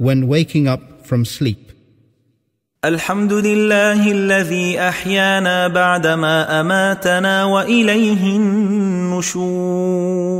when waking up from sleep. الحمد لله الذي أحيانا بعدما أماتنا وإليه النشور